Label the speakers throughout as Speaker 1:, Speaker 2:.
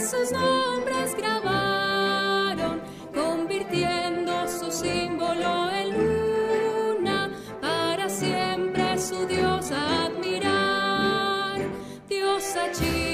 Speaker 1: sus nombres grabaron, convirtiendo su símbolo en luna, para siempre su diosa admirar, diosa chica.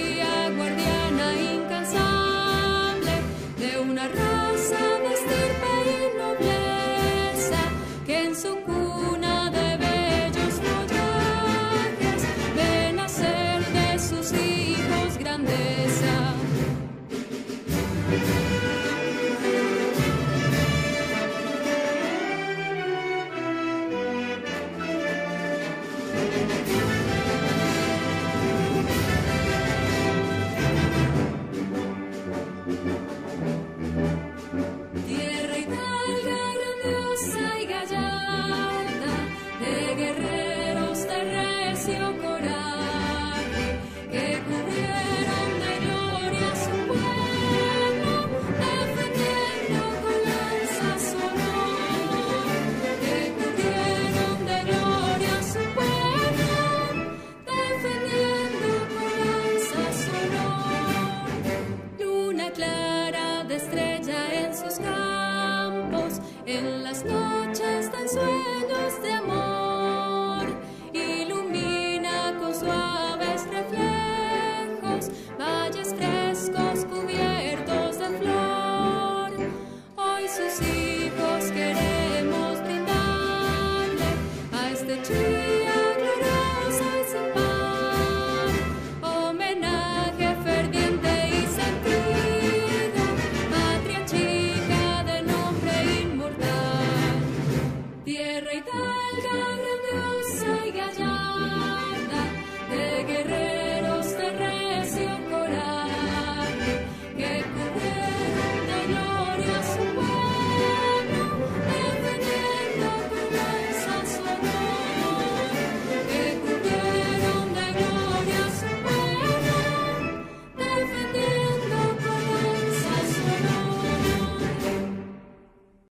Speaker 1: En las noches de sueños de amor.